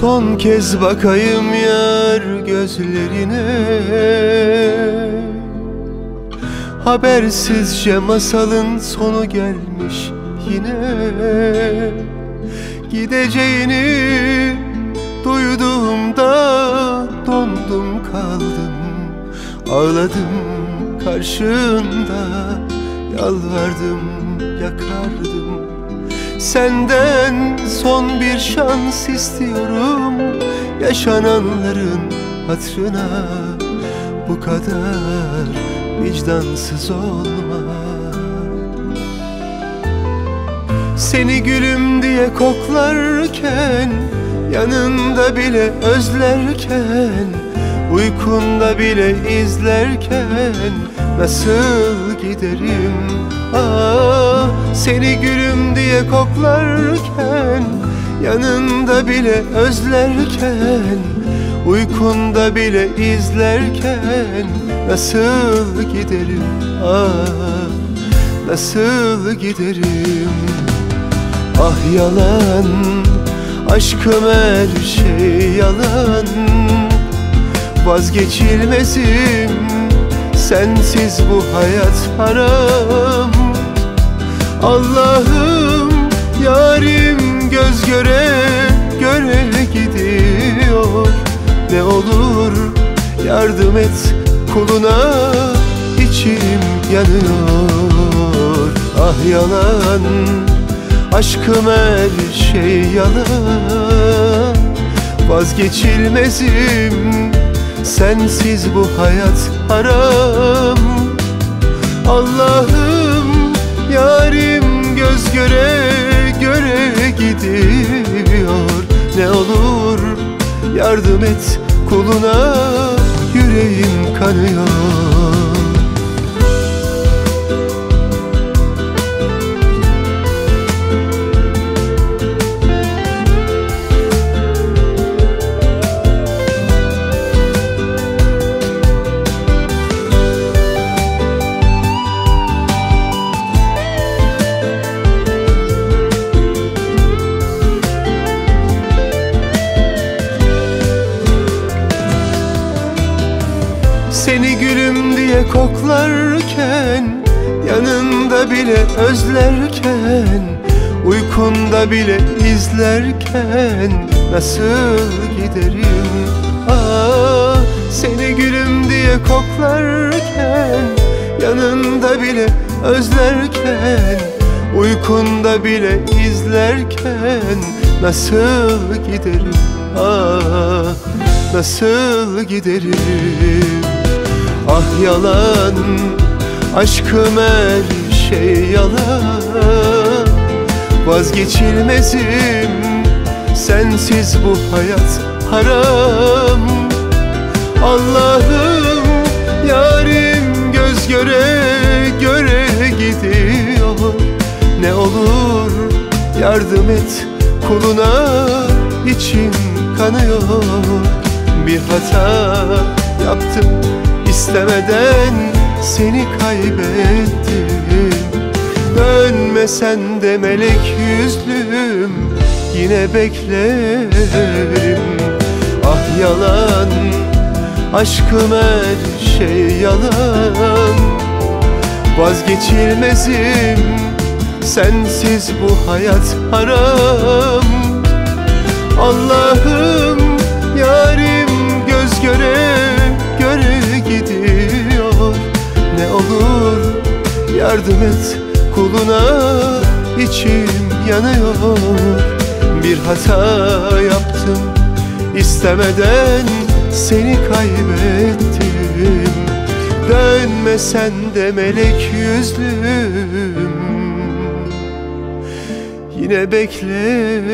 Son kez bakayım yar gözlerine. Habersizce masalın sonu gelmiş yine. Gideceğini duyduğumda dondum kaldım. Ağladım karşında yalvardım yakardım Senden son bir şans istiyorum Yaşananların hatırına Bu kadar vicdansız olma. Seni gülüm diye koklarken Yanında bile özlerken Uykunda bile izlerken Nasıl giderim? Ah Seni gülüm diye koklarken Yanında bile özlerken Uykunda bile izlerken Nasıl giderim? Ah Nasıl giderim? Ah yalan Aşkım her şey yalan. Vazgeçilmezim Sensiz bu hayat haram. Allah'ım yarim göz göre göre gidiyor. Ne olur yardım et kuluna içim yanıyor. Ah yalan aşkım her şey yalan. Vazgeçilmezim Sensiz bu hayat haram. Allah'ım yarim göz göre göre gidiyor. Ne olur yardım et kuluna yüreğim kanıyor Seni gülüm diye koklarken Yanında bile özlerken Uykunda bile izlerken Nasıl giderim? Ah Seni gülüm diye koklarken Yanında bile özlerken Uykunda bile izlerken Nasıl giderim? Ah Nasıl giderim Ah yalan Aşkım her şey yalan. Vazgeçilmezim Sensiz bu hayat haram. Allah'ım yarim göz göre göre gidiyor. Ne olur yardım et kuluna içim kanıyor. Bir hata yaptım istemeden seni kaybettim. Dönmesen de melek yüzlüm yine beklerim. Ah yalan aşkım her şey yalan. Vazgeçilmezim sensiz bu hayat haram. Allah'ım yardım et kuluna içim yanıyor. Bir hata yaptım istemeden seni kaybettim. Dönmesen de melek yüzlüm. Yine beklerim